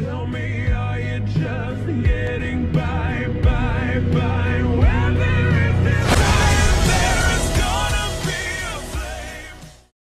Tell me